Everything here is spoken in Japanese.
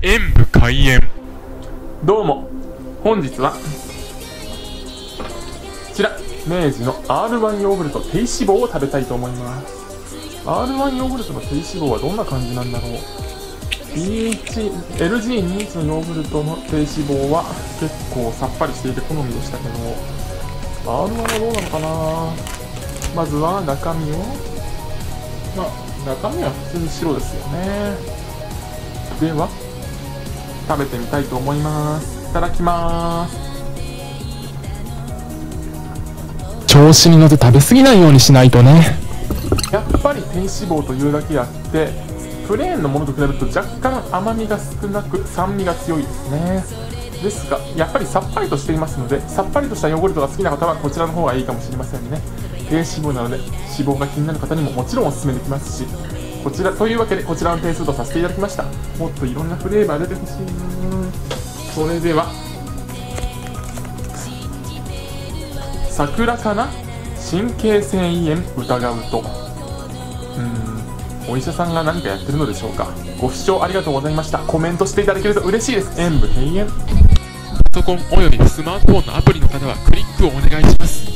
演武開演。どうも。本日はこちら明治の R1 ヨーグルト低脂肪を食べたいと思います。R1 ヨーグルトの低脂肪はどんな感じなんだろう。LG21 のヨーグルトの低脂肪は結構さっぱりしていて好みでしたけど R1 はどうなのかな。まずは中身を。まあ中身は普通に白ですよね。では食べてみたいと思います。いただきます。調子に乗って食べ過ぎないようにしないとね。やっぱり低脂肪というだけあってプレーンのものと比べると若干甘みが少なく酸味が強いですね。ですがやっぱりさっぱりとしていますのでさっぱりとしたヨーグルトが好きな方はこちらの方がいいかもしれませんね。低脂肪なので脂肪が気になる方にももちろんおすすめできますしこちらというわけでこちらの点数とさせていただきました。もっといろんなフレーバー出てほしいな。それでは桜かな？神経繊維炎疑うと。うんお医者さんが何かやってるのでしょうか。ご視聴ありがとうございました。コメントしていただけると嬉しいです。演武閉園。パソコンおよびスマートフォンのアプリの方はクリックをお願いします。